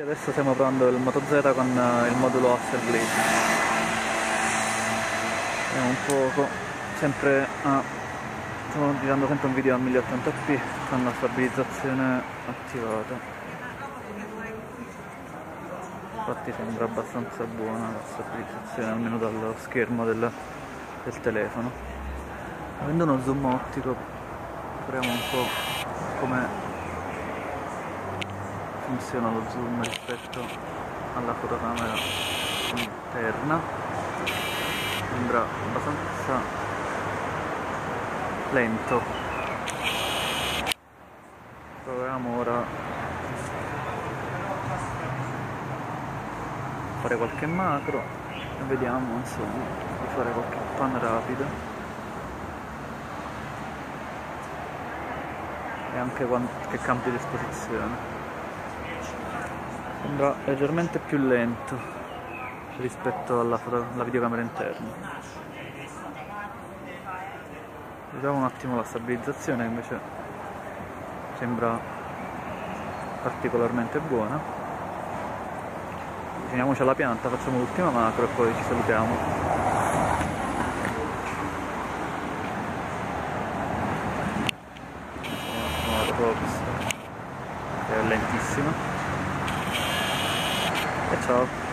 Adesso stiamo provando il Moto Z con eh, il modulo Blade. Vediamo un poco, sempre a... stiamo girando sempre un video a 1080p con la stabilizzazione attivata. Infatti sembra abbastanza buona la stabilizzazione, almeno dallo schermo del, del telefono. Avendo uno zoom ottico, proviamo un po' funziona lo zoom rispetto alla fotocamera interna. Sembra abbastanza lento. Proviamo ora a fare qualche macro e vediamo insomma di fare qualche pan rapido. E anche qualche cambio di esposizione sembra leggermente più lento rispetto alla, alla videocamera interna. Vediamo un attimo la stabilizzazione invece sembra particolarmente buona. Avviciniamoci alla pianta facciamo l'ultima macro e poi ci salutiamo. È lentissima e ciao